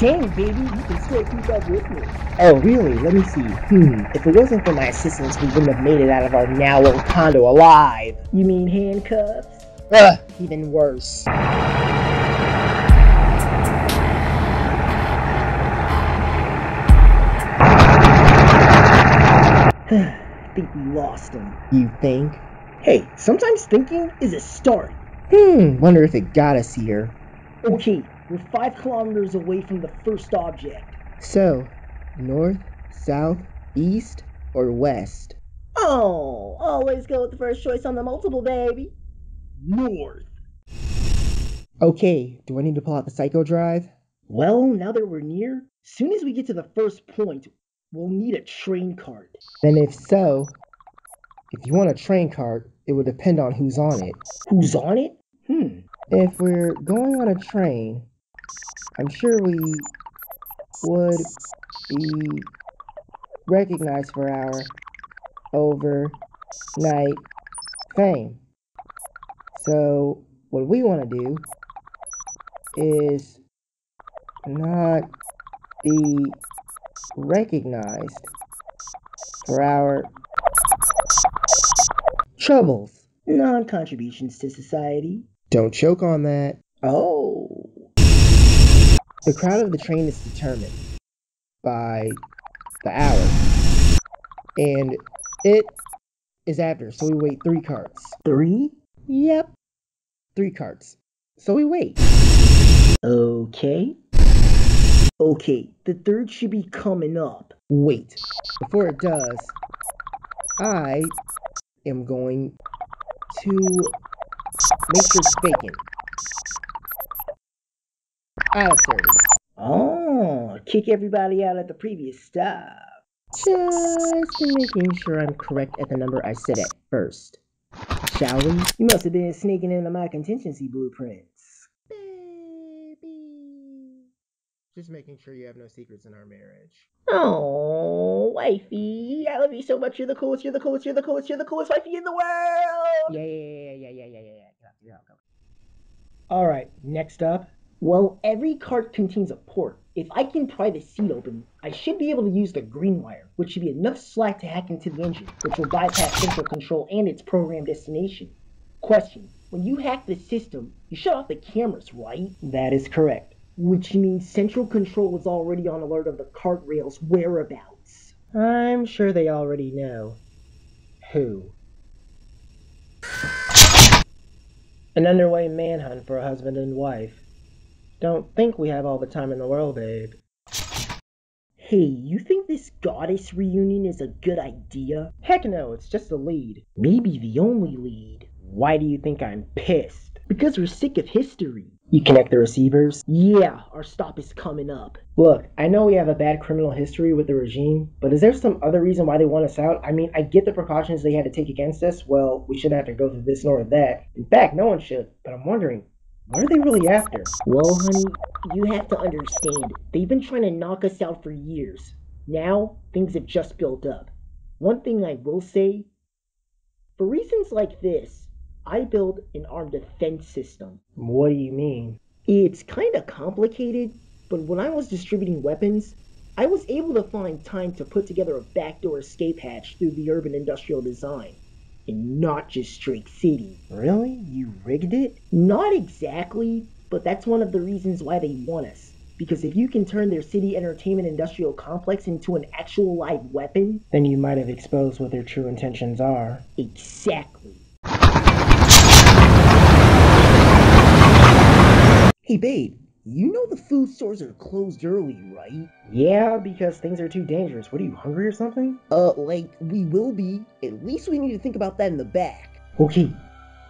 still keep up with me. Oh, really? Let me see. Hmm, if it wasn't for my assistants, we wouldn't have made it out of our now little condo alive. You mean handcuffs? Ugh, even worse. I think we lost him. You think? Hey, sometimes thinking is a start. Hmm, wonder if it got us here. Okay, we're five kilometers away from the first object. So, north, south, east, or west? Oh, always go with the first choice on the multiple, baby. North. Okay, do I need to pull out the psycho drive? Well, now that we're near, soon as we get to the first point, we'll need a train cart. Then if so, if you want a train cart, it would depend on who's on it. Who's on it? Hmm. If we're going on a train, I'm sure we would be recognized for our overnight fame. So, what we want to do is not be recognized for our troubles. Non contributions to society. Don't choke on that. Oh. The crowd of the train is determined by the hour. And it is after, so we wait three carts. Three? Yep. Three carts. So we wait. Okay. Okay, the third should be coming up. Wait. Before it does, I am going to make sure it's vacant. Out of service. Oh, kick everybody out at the previous stop. Just making sure I'm correct at the number I said at first. Shall we? You must have been sneaking into my contingency blueprints. Baby. Just making sure you have no secrets in our marriage. Oh, wifey, I love you so much. You're the coolest. You're the coolest. You're the coolest. You're the coolest wifey in the world. Yeah, yeah, yeah, yeah, yeah, yeah, yeah, yeah. Get out, get. All right, next up. Well, every cart contains a port. If I can pry the seat open, I should be able to use the green wire, which should be enough slack to hack into the engine, which will bypass central control and its program destination. Question. When you hack the system, you shut off the cameras, right? That is correct. Which means central control is already on alert of the cart rail's whereabouts. I'm sure they already know. Who? An underway manhunt for a husband and wife. Don't think we have all the time in the world, babe. Hey, you think this goddess reunion is a good idea? Heck no, it's just a lead. Maybe the only lead. Why do you think I'm pissed? Because we're sick of history. You connect the receivers? Yeah, our stop is coming up. Look, I know we have a bad criminal history with the regime, but is there some other reason why they want us out? I mean, I get the precautions they had to take against us. Well, we shouldn't have to go through this nor that. In fact, no one should. But I'm wondering, what are they really after? Well, honey, you have to understand. They've been trying to knock us out for years. Now, things have just built up. One thing I will say for reasons like this, I built an armed defense system. What do you mean? It's kind of complicated, but when I was distributing weapons, I was able to find time to put together a backdoor escape hatch through the urban industrial design. And not just Drake City. Really? You rigged it? Not exactly, but that's one of the reasons why they want us. Because if you can turn their city entertainment industrial complex into an actual live weapon, Then you might have exposed what their true intentions are. exactly. Hey, babe, you know the food stores are closed early, right? Yeah, because things are too dangerous. What are you, hungry or something? Uh, like, we will be. At least we need to think about that in the back. Okay,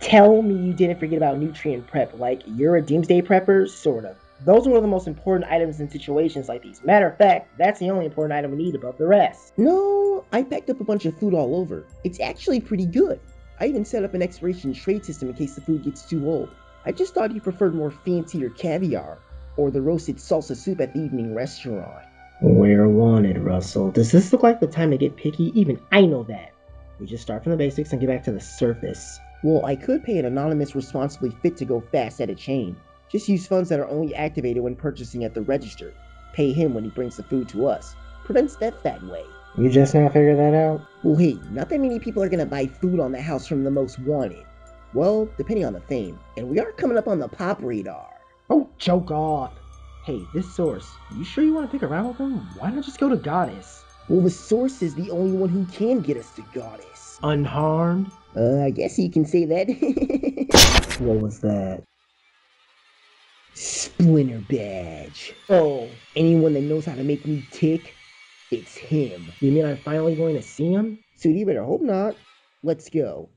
tell me you didn't forget about nutrient prep. Like, you're a doomsday prepper? Sort of. Those are one of the most important items in situations like these. Matter of fact, that's the only important item we need above the rest. No, I packed up a bunch of food all over. It's actually pretty good. I even set up an expiration trade system in case the food gets too old. I just thought you preferred more fancier caviar, or the roasted salsa soup at the evening restaurant. We're wanted, Russell. Does this look like the time to get picky? Even I know that. We just start from the basics and get back to the surface. Well, I could pay an anonymous responsibly fit to go fast at a chain. Just use funds that are only activated when purchasing at the register. Pay him when he brings the food to us. Prevents theft that way. You just now figured that out? Well, hey, not that many people are gonna buy food on the house from the most wanted. Well, depending on the theme. And we are coming up on the pop radar. Oh, joke off. Hey, this source, you sure you want to pick around with him? Why not just go to Goddess? Well, the source is the only one who can get us to Goddess. Unharmed? Uh, I guess you can say that. What was that? Splinter badge. Oh, anyone that knows how to make me tick, it's him. You mean I'm finally going to see him? So you better hope not. Let's go.